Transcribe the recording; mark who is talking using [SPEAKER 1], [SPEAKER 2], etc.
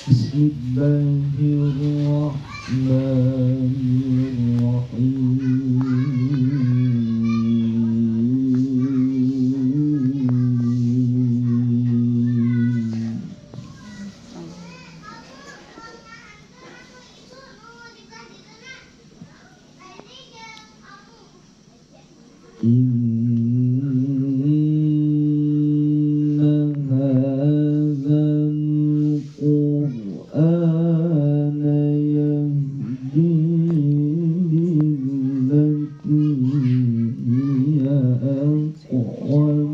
[SPEAKER 1] بسم الله الرحمن الرحيم إن one.